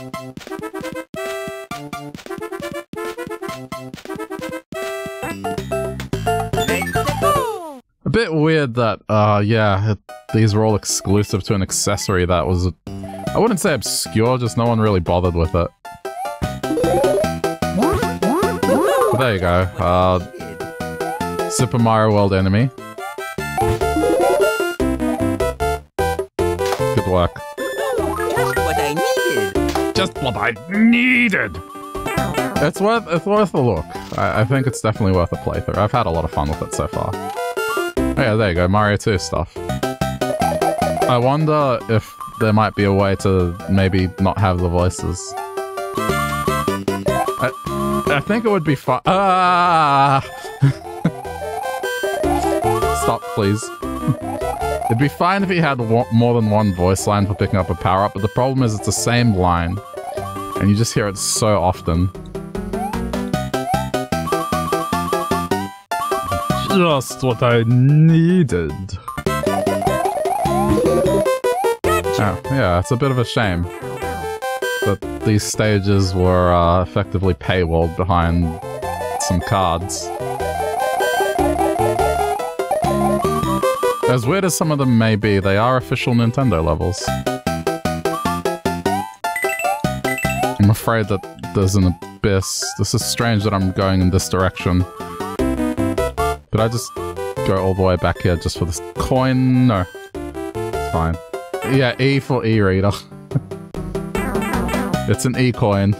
A bit weird that, uh, yeah, it, these were all exclusive to an accessory that was, I wouldn't say obscure, just no one really bothered with it. But there you go. Uh, Super Mario World enemy. Good work. Just what I needed. It's worth it's worth a look. I, I think it's definitely worth a playthrough. I've had a lot of fun with it so far. Oh yeah, there you go, Mario 2 stuff. I wonder if there might be a way to maybe not have the voices. I, I think it would be fun. Ah! Stop, please. It'd be fine if he had more than one voice line for picking up a power-up, but the problem is it's the same line. And you just hear it so often. Just what I needed. Oh, yeah, it's a bit of a shame that these stages were uh, effectively paywalled behind some cards. As weird as some of them may be, they are official Nintendo levels. I'm afraid that there's an abyss. This is strange that I'm going in this direction. But I just go all the way back here just for this coin? No. It's fine. Yeah, E for e-reader. it's an e-coin.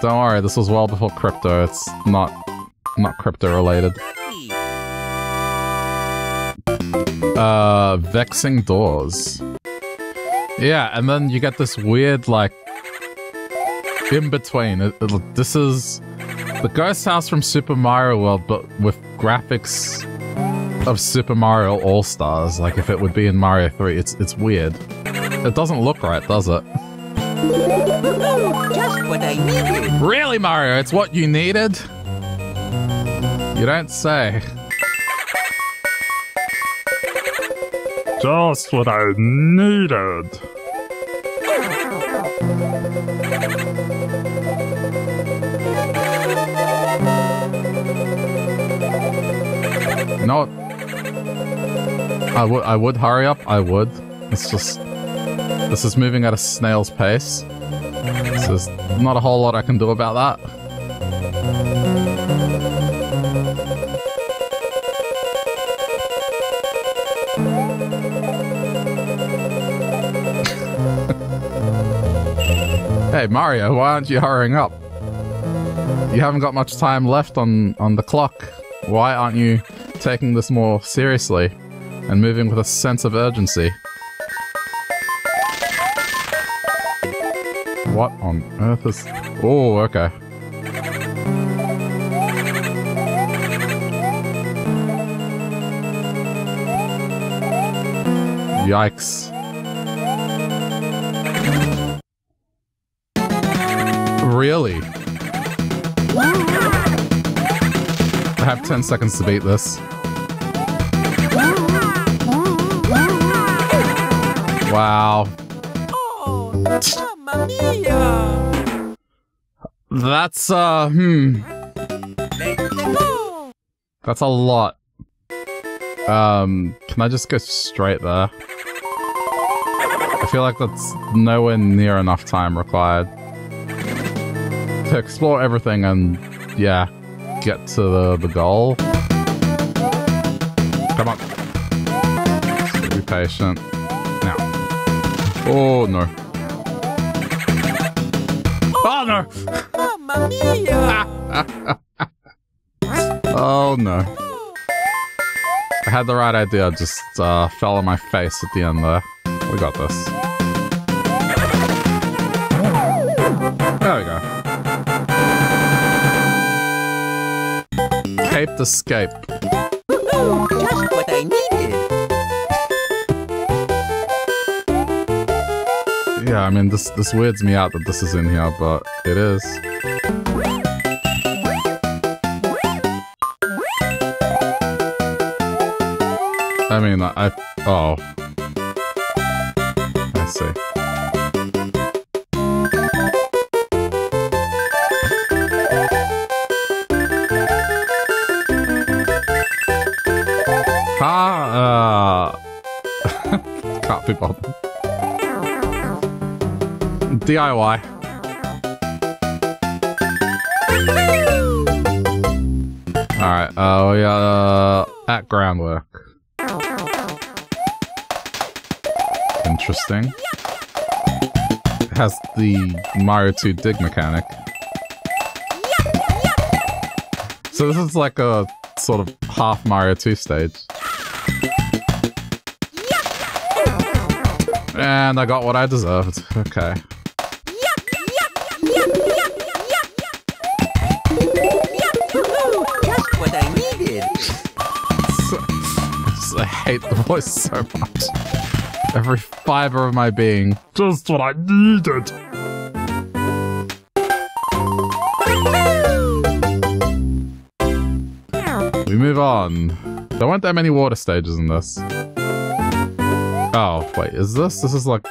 Don't worry, this was well before crypto. It's not not crypto related. Uh, vexing doors. Yeah, and then you get this weird, like, in between. It, it, this is the ghost house from Super Mario World, but with graphics of Super Mario All Stars. Like if it would be in Mario 3, it's it's weird. It doesn't look right, does it? Just what I needed. Really, Mario? It's what you needed? You don't say. Just what I needed. Know? I would I would hurry up, I would. It's just this is moving at a snail's pace. So there's not a whole lot I can do about that. hey Mario, why aren't you hurrying up? You haven't got much time left on, on the clock. Why aren't you taking this more seriously and moving with a sense of urgency? What on earth is... Oh, okay. Yikes. Really? I have 10 seconds to beat this. Wow. Oh! That's, uh, hmm. That's a lot. Um, can I just go straight there? I feel like that's nowhere near enough time required. To explore everything and, yeah, get to the, the goal. Come on. Be patient. Now. Oh, no. Oh, no! Mamma mia! Oh, no. I had the right idea, just uh, fell on my face at the end there. We got this. Escape. Just what I needed. Yeah, I mean, this this weirds me out that this is in here, but it is. I mean, I... Oh. Be bothered. DIY. Alright, uh, are uh, at groundwork. Interesting. It has the Mario 2 dig mechanic. So this is like a sort of half Mario 2 stage. And I got what I deserved. Okay. Just what I needed. I I hate the voice so much. Every fiber of my being. Just what I needed. We move on. There weren't that many water stages in this. Oh, wait, is this? This is like...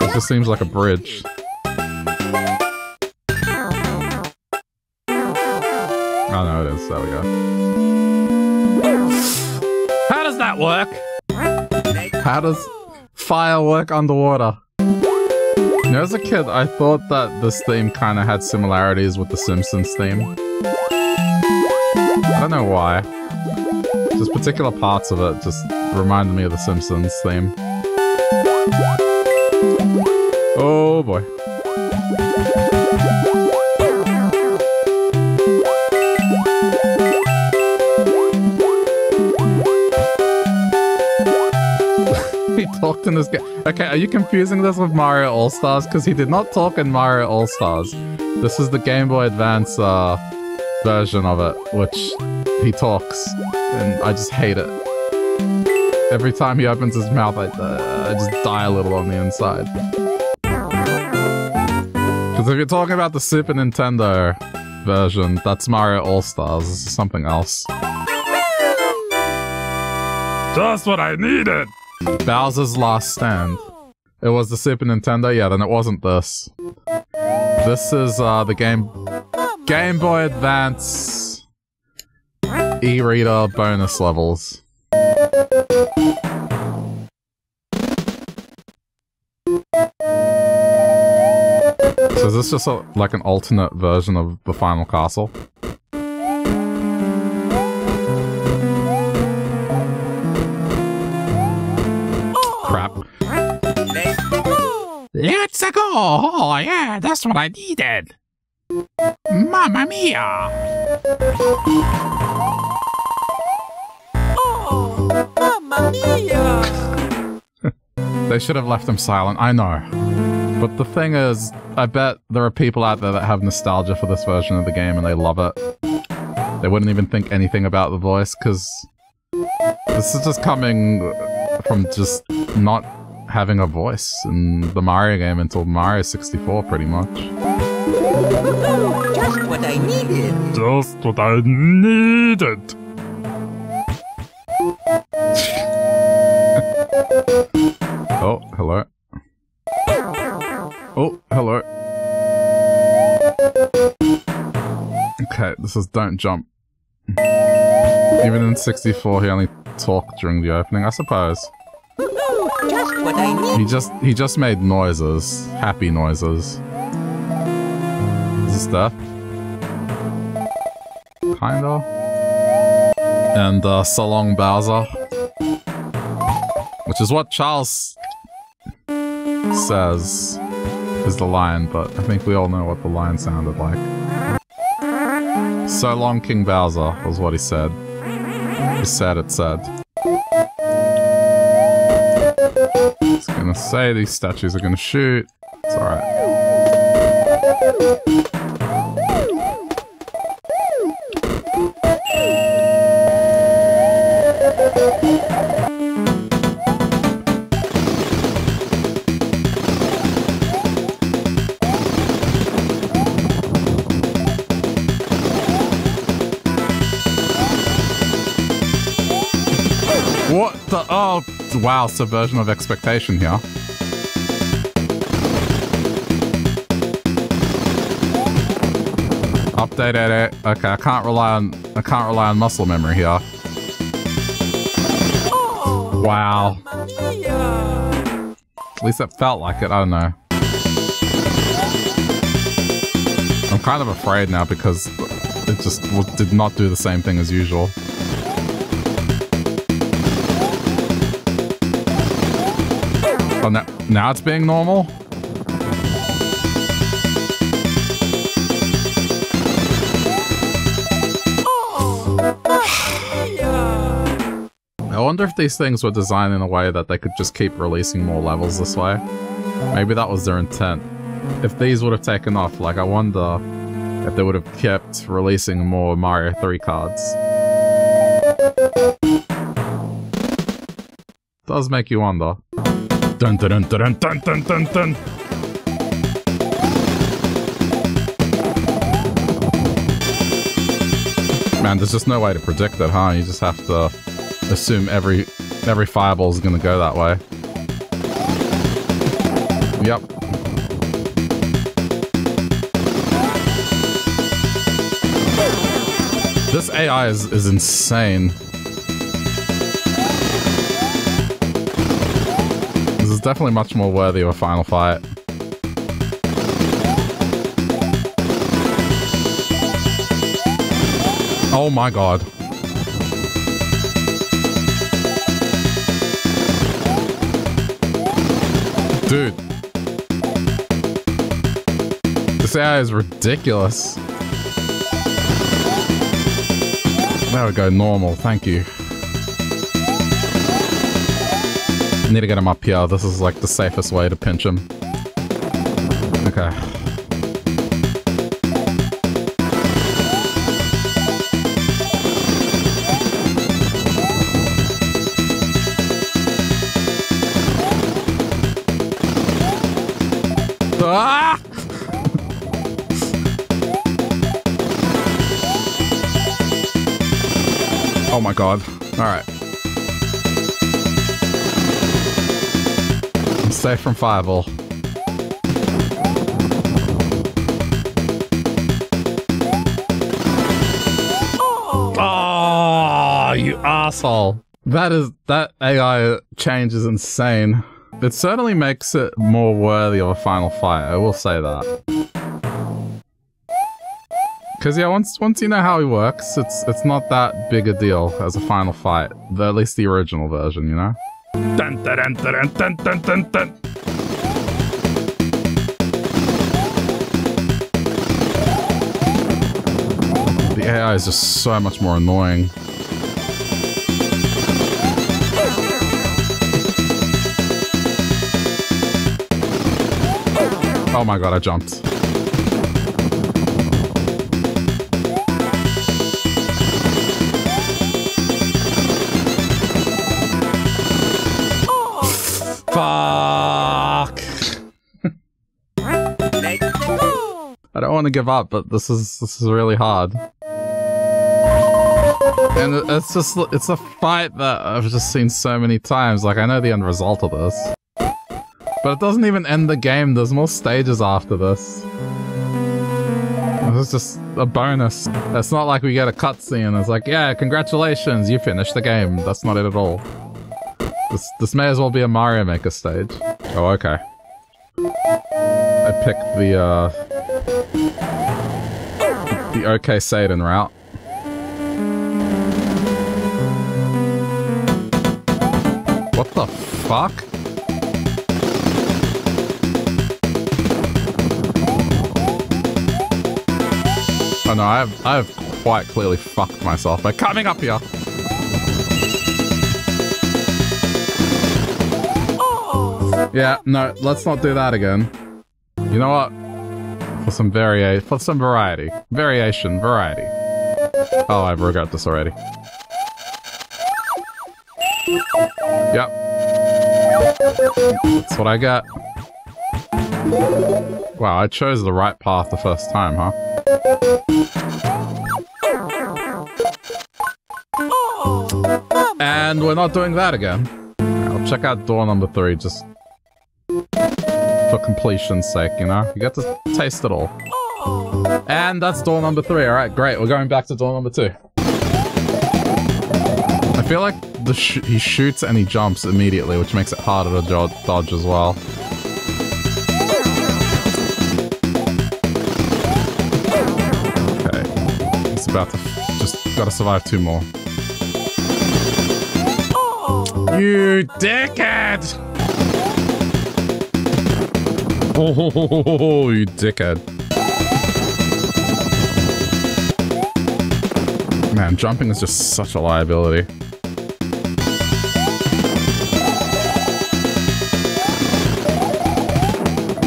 This just seems like a bridge. Oh no, it is. There we go. How does that work? How does fire work underwater? You know, as a kid, I thought that this theme kind of had similarities with the Simpsons theme. I don't know why. Just particular parts of it just reminded me of the Simpsons theme. Oh boy. he talked in this game. Okay, are you confusing this with Mario All Stars? Because he did not talk in Mario All Stars. This is the Game Boy Advance uh, version of it, which he talks, and I just hate it. Every time he opens his mouth, I, uh, I just die a little on the inside. Because if you're talking about the Super Nintendo version, that's Mario All Stars. This is something else. Just what I needed! Bowser's Last Stand. It was the Super Nintendo? Yeah, then it wasn't this. This is uh, the game Game Boy Advance e-reader bonus levels. So is this just a, like an alternate version of the final castle? Crap. Let's go. Let's go! Oh, yeah, that's what I needed. Mamma mia! Mamma Mia! They should have left him silent, I know. But the thing is, I bet there are people out there that have nostalgia for this version of the game and they love it. They wouldn't even think anything about the voice, because this is just coming from just not having a voice in the Mario game until Mario 64, pretty much. Just what I needed. Just what I needed. Oh, hello. Oh, hello. Okay, this is don't jump. Even in 64, he only talked during the opening, I suppose. Just what I need. He just he just made noises, happy noises. Is this stuff? Kinda. And uh, so long Bowser, which is what Charles says is the line, but I think we all know what the line sounded like. So long, King Bowser, was what he said. He said it said. It's gonna say these statues are gonna shoot. It's alright. The? Oh, wow, subversion of expectation here. Updated it. Okay, I can't rely on I can't rely on muscle memory here. Wow. At least it felt like it, I don't know. I'm kind of afraid now because it just did not do the same thing as usual. Oh, now, now it's being normal? I wonder if these things were designed in a way that they could just keep releasing more levels this way. Maybe that was their intent. If these would have taken off, like I wonder if they would have kept releasing more Mario 3 cards. Does make you wonder. Dun dun dun dun dun dun dun. Man, there's just no way to predict it, huh? You just have to assume every every fireball is gonna go that way. Yep. This AI is, is insane. Is definitely much more worthy of a final fight. Oh my god. Dude. This AI is ridiculous. There we go, normal, thank you. Need to get him up here. This is like the safest way to pinch him. Okay. Ah! oh my god. Alright. I'm from fireball. Oh, you asshole. That is that AI change is insane. It certainly makes it more worthy of a final fight, I will say that. Cause yeah, once once you know how he works, it's it's not that big a deal as a final fight. The, at least the original version, you know? Dun, dun, dun, dun, dun, dun, dun. The AI is just so much more annoying. Oh my god, I jumped. Fuck. I don't want to give up, but this is this is really hard. And it's just it's a fight that I've just seen so many times. Like I know the end result of this. But it doesn't even end the game. There's more stages after this. This is just a bonus. It's not like we get a cutscene. It's like, yeah, congratulations, you finished the game. That's not it at all. This this may as well be a Mario Maker stage. Oh, okay. I picked the uh the OK Satan route. What the fuck? Oh no, I have, I have quite clearly fucked myself by coming up here. Yeah, no, let's not do that again. You know what? For some varia- for some variety. Variation, variety. Oh, I've regret this already. Yep. That's what I got. Wow, I chose the right path the first time, huh? And we're not doing that again. I'll check out door number three just for completion's sake, you know? You get to taste it all. And that's door number three. Alright, great. We're going back to door number two. I feel like the sh he shoots and he jumps immediately, which makes it harder to do dodge as well. Okay, he's about to just gotta survive two more. You dickhead! Oh, you dickhead. Man, jumping is just such a liability.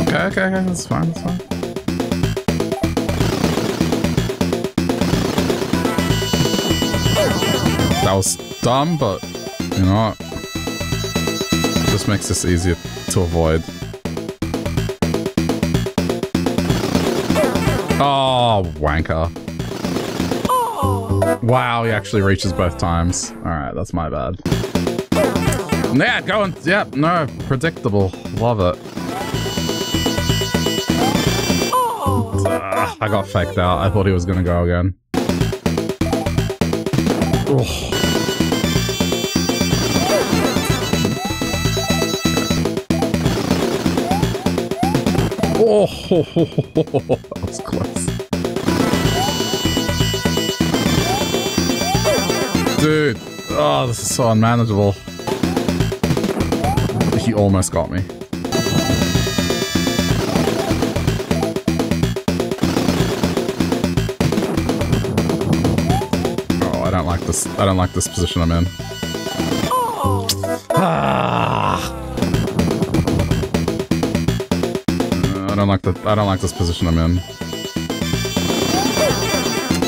Okay, okay, okay, that's fine, that's fine. That was dumb, but you know what? Just makes this easier to avoid. Oh, wanker. Oh. Wow, he actually reaches both times. Alright, that's my bad. Yeah, going. Yep, no, predictable. Love it. Ugh, I got faked out. I thought he was gonna go again. Ugh. Oh, that oh. was Dude, oh, this is so unmanageable. He almost got me. Oh, I don't like this. I don't like this position I'm in. Ah. I don't like the. I don't like this position I'm in.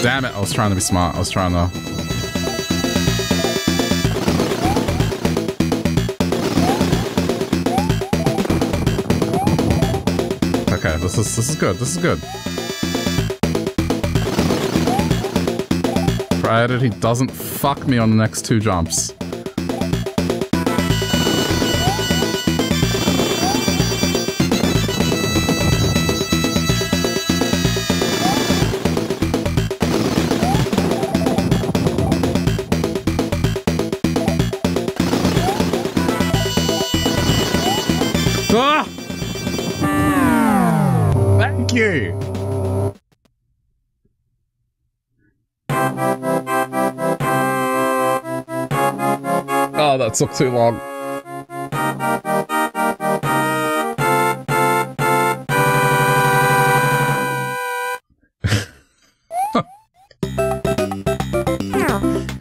Damn it! I was trying to be smart. I was trying to. Okay, this is this is good. This is good. Provided he doesn't fuck me on the next two jumps. That took too long.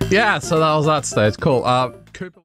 yeah, so that was that stage. Cool. Uh, Cooper.